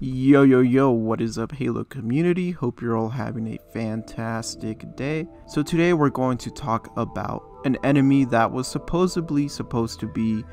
Yo, yo, yo, what is up, Halo community? Hope you're all having a fantastic day. So, today we're going to talk about an enemy that was supposedly supposed to be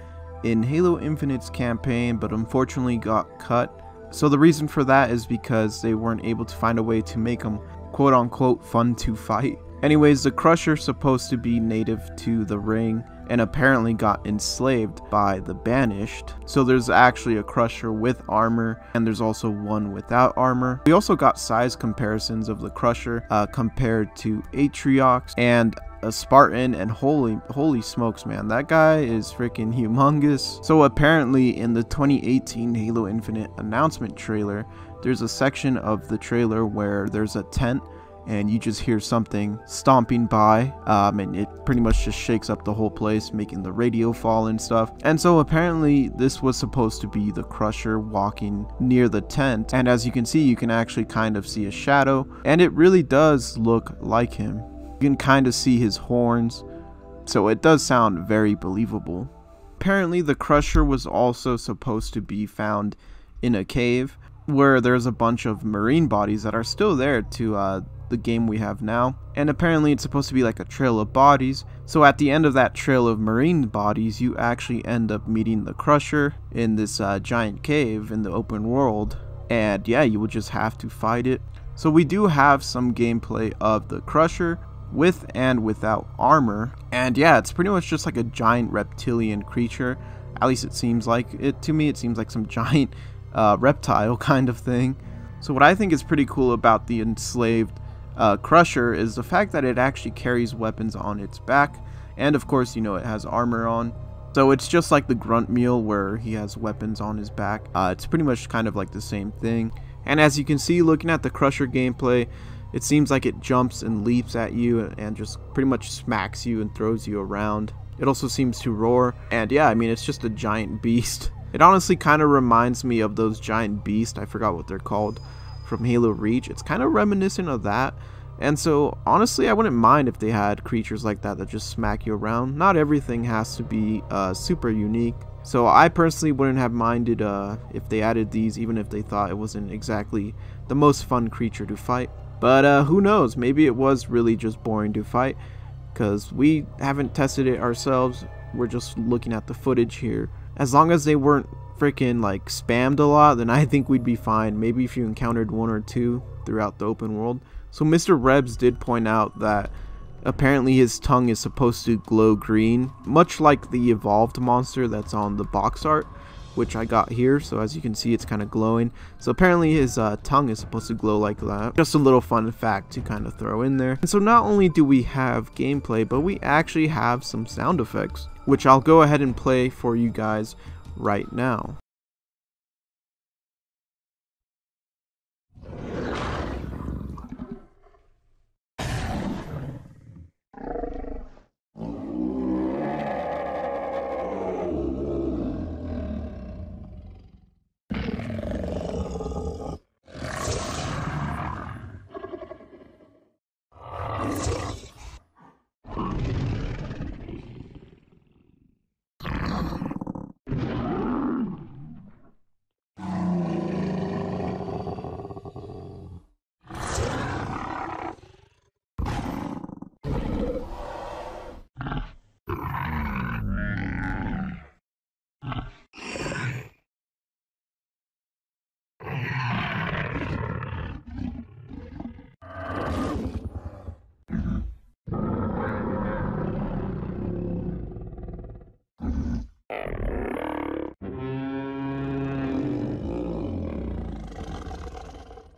in Halo Infinite's campaign, but unfortunately got cut. So, the reason for that is because they weren't able to find a way to make them quote unquote fun to fight. Anyways, the Crusher's supposed to be native to the ring and apparently got enslaved by the Banished. So there's actually a Crusher with armor, and there's also one without armor. We also got size comparisons of the Crusher uh, compared to Atriox and a Spartan and holy holy smokes man that guy is freaking humongous so apparently in the 2018 Halo Infinite announcement trailer there's a section of the trailer where there's a tent and you just hear something stomping by um, and it pretty much just shakes up the whole place making the radio fall and stuff. And so apparently this was supposed to be the crusher walking near the tent. And as you can see you can actually kind of see a shadow and it really does look like him. You can kind of see his horns so it does sound very believable. Apparently the crusher was also supposed to be found in a cave where there's a bunch of marine bodies that are still there to uh, the game we have now. And apparently it's supposed to be like a trail of bodies. So at the end of that trail of marine bodies, you actually end up meeting the Crusher in this uh, giant cave in the open world. And yeah, you will just have to fight it. So we do have some gameplay of the Crusher with and without armor. And yeah, it's pretty much just like a giant reptilian creature. At least it seems like it to me. It seems like some giant uh, reptile kind of thing. So what I think is pretty cool about the enslaved uh, Crusher is the fact that it actually carries weapons on its back. And of course, you know, it has armor on. So it's just like the Grunt Meal where he has weapons on his back. Uh, it's pretty much kind of like the same thing. And as you can see, looking at the Crusher gameplay, it seems like it jumps and leaps at you and just pretty much smacks you and throws you around. It also seems to roar. And yeah, I mean, it's just a giant beast. It honestly kind of reminds me of those giant beasts. I forgot what they're called from Halo Reach. It's kind of reminiscent of that. And so, honestly, I wouldn't mind if they had creatures like that that just smack you around. Not everything has to be uh, super unique. So I personally wouldn't have minded uh, if they added these, even if they thought it wasn't exactly the most fun creature to fight. But uh, who knows, maybe it was really just boring to fight, because we haven't tested it ourselves. We're just looking at the footage here. As long as they weren't freaking like spammed a lot, then I think we'd be fine. Maybe if you encountered one or two throughout the open world. So Mr. Rebs did point out that apparently his tongue is supposed to glow green, much like the evolved monster that's on the box art, which I got here. So as you can see, it's kind of glowing. So apparently his uh, tongue is supposed to glow like that. Just a little fun fact to kind of throw in there. And so not only do we have gameplay, but we actually have some sound effects, which I'll go ahead and play for you guys right now.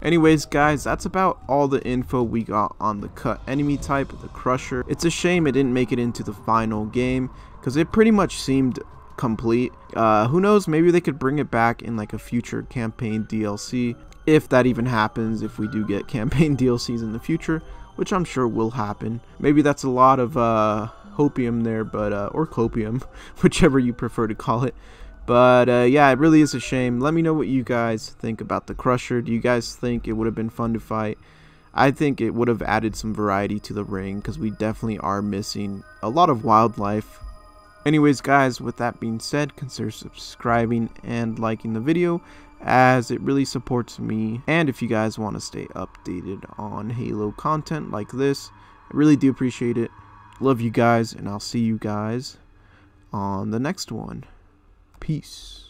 Anyways guys, that's about all the info we got on the cut enemy type, the Crusher. It's a shame it didn't make it into the final game, because it pretty much seemed complete. Uh, who knows, maybe they could bring it back in like a future campaign DLC, if that even happens, if we do get campaign DLCs in the future, which I'm sure will happen. Maybe that's a lot of uh, hopium there, but uh, or copium, whichever you prefer to call it. But uh, yeah, it really is a shame. Let me know what you guys think about the Crusher. Do you guys think it would have been fun to fight? I think it would have added some variety to the ring because we definitely are missing a lot of wildlife. Anyways guys, with that being said, consider subscribing and liking the video. as it really supports me. And if you guys want to stay updated on Halo content like this, I really do appreciate it. Love you guys, and I'll see you guys on the next one. Peace.